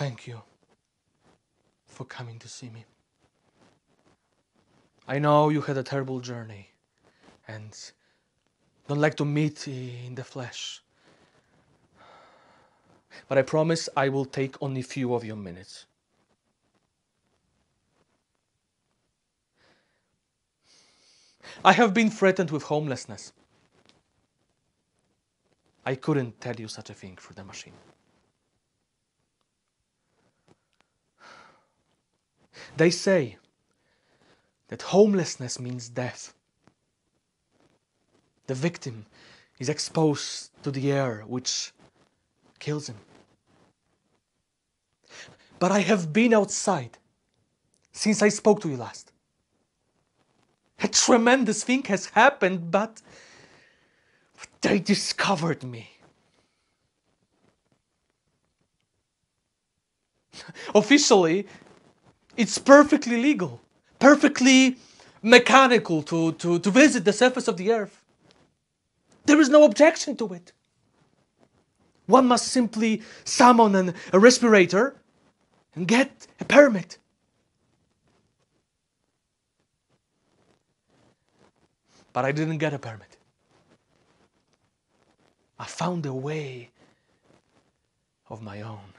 thank you for coming to see me. I know you had a terrible journey and don't like to meet in the flesh. But I promise I will take only few of your minutes. I have been threatened with homelessness. I couldn't tell you such a thing through the machine. They say that homelessness means death. The victim is exposed to the air which kills him. But I have been outside since I spoke to you last. A tremendous thing has happened, but they discovered me. Officially, it's perfectly legal, perfectly mechanical to, to, to visit the surface of the earth. There is no objection to it. One must simply summon an, a respirator and get a permit. But I didn't get a permit. I found a way of my own.